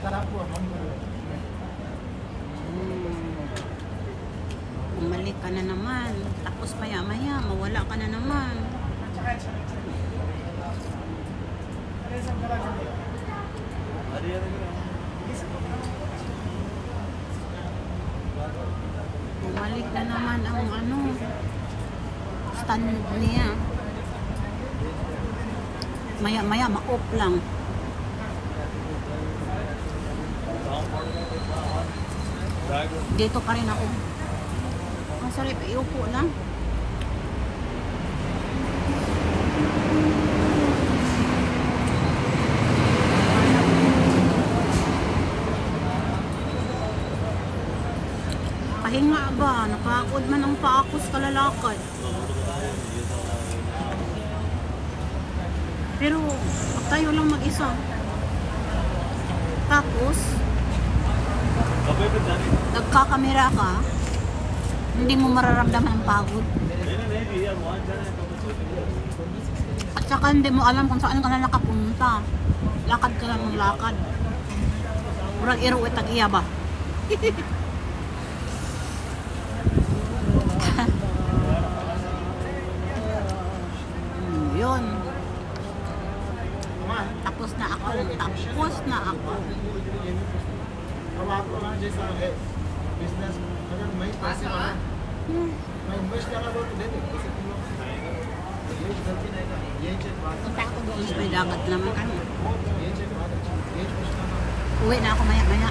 Umalik ka na naman. Tapos maya-maya, mawala ka na naman. Bumalik na naman ang ano, stand niya. Maya-maya, ma-off lang. Dito pa rin ako. Ang sarap, iupo lang. Pahinga ba? Napakod man ang paakos kalalakad. Pero, tayo lang mag-isa. Tapos, nagkakamera ka, hindi mo mararamdaman ang pagod. At saka hindi mo alam kung saan ka na nakapunta. Lakad ka lang ng lakad. Murag iro itag iya ba? Business अगर मैं पैसे मैं इन्वेस्ट करना बोल तो दे दे ये गलती नहीं करनी ये चेक बात उसमें dapat naman kami. Uwi na ako maya-maya.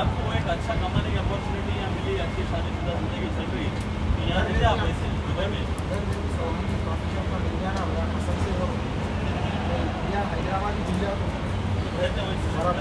आपको एक अच्छा कमाने की अपॉर्चुनिटी यहाँ मिली, अच्छी शादी शुदा ज़िंदगी चल रही तो यहाँ दुबई में।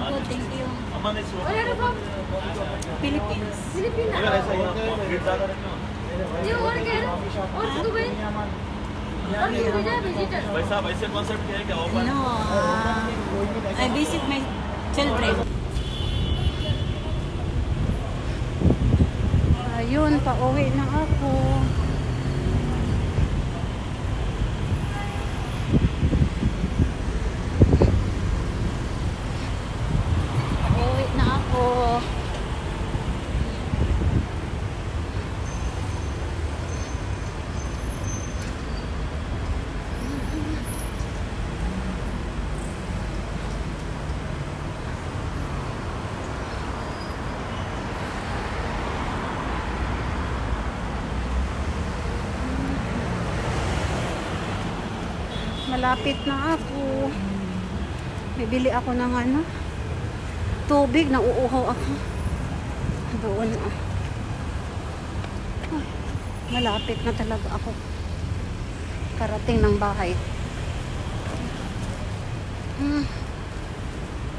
Good, thank you. अमन इस Where are you from? Philippines. Philippines. अगर ऐसा ही आप रेट ज़्यादा रखते हो You work here? Or Dubai? Or you visa visitor? वैसा वैसे कॉन्सेप्ट क्या है क्या offer No, uh, I visit my children. Ayun, pauwi na ako. Malapit na ako. Bibili ako ng ano, tubig. Nauuhaw ako. Doon ah. Malapit na talaga ako. Karating ng bahay. Hmm.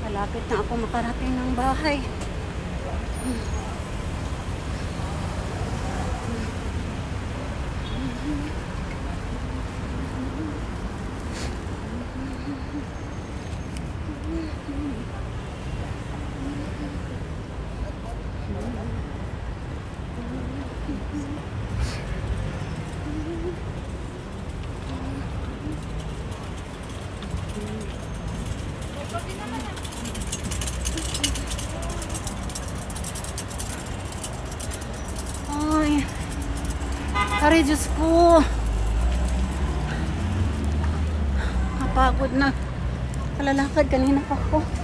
Malapit na ako makarating ng bahay. Ay. Pare, Diyos ko. Napagod na. Kalalakad kanina pa ako.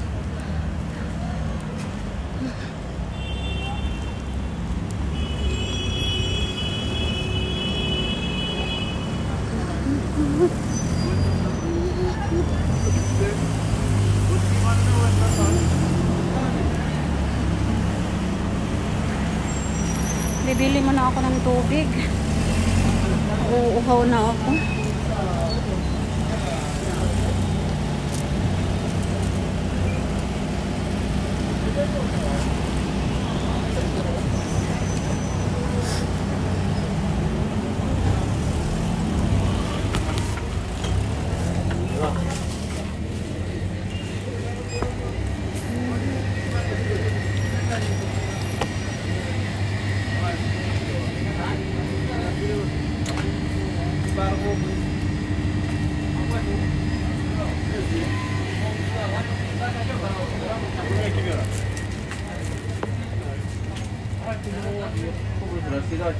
Bibili mo na ako ng tubig. Uuhaw na ako. 不能推到去？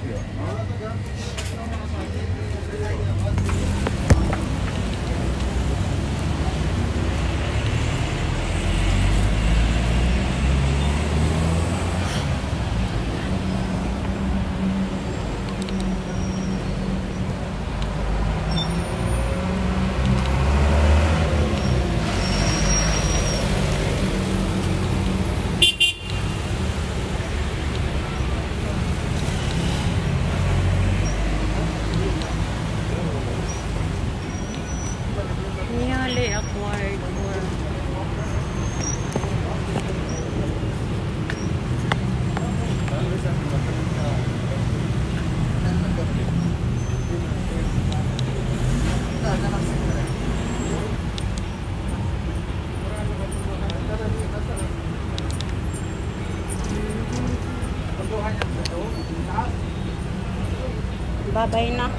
Babay na.